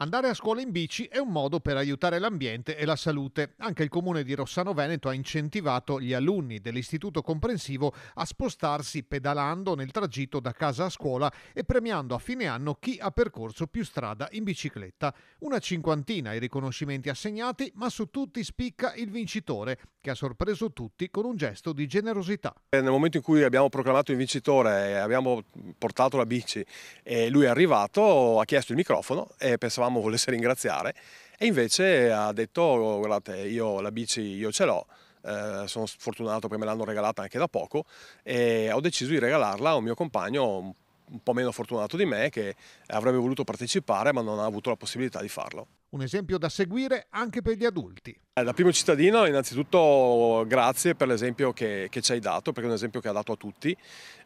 Andare a scuola in bici è un modo per aiutare l'ambiente e la salute. Anche il comune di Rossano Veneto ha incentivato gli alunni dell'istituto comprensivo a spostarsi pedalando nel tragitto da casa a scuola e premiando a fine anno chi ha percorso più strada in bicicletta. Una cinquantina i riconoscimenti assegnati, ma su tutti spicca il vincitore, che ha sorpreso tutti con un gesto di generosità. Nel momento in cui abbiamo proclamato il vincitore abbiamo portato la bici e lui è arrivato, ha chiesto il microfono e pensavamo pensavamo volesse ringraziare e invece ha detto guardate io la bici io ce l'ho, eh, sono fortunato perché me l'hanno regalata anche da poco e ho deciso di regalarla a un mio compagno un po' meno fortunato di me che avrebbe voluto partecipare ma non ha avuto la possibilità di farlo. Un esempio da seguire anche per gli adulti. Eh, da primo cittadino innanzitutto grazie per l'esempio che, che, ci hai dato, perché è un esempio che ha dato a tutti,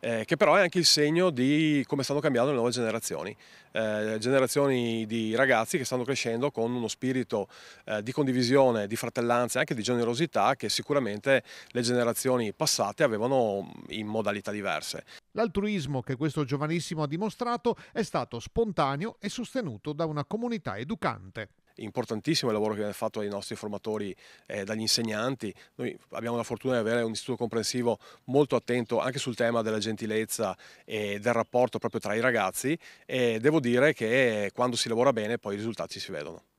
eh, che però è anche il segno di come stanno cambiando le nuove generazioni. Eh, generazioni di ragazzi che stanno crescendo con uno spirito eh, di condivisione, di fratellanza e anche di generosità che sicuramente le generazioni passate avevano in modalità diverse. L'altruismo che questo giovanissimo ha dimostrato è stato spontaneo e sostenuto da una comunità educante importantissimo il lavoro che viene fatto dai nostri formatori eh, dagli insegnanti. Noi abbiamo la fortuna di avere un istituto comprensivo molto attento anche sul tema della gentilezza e del rapporto proprio tra i ragazzi e devo dire che quando si lavora bene poi i risultati si vedono.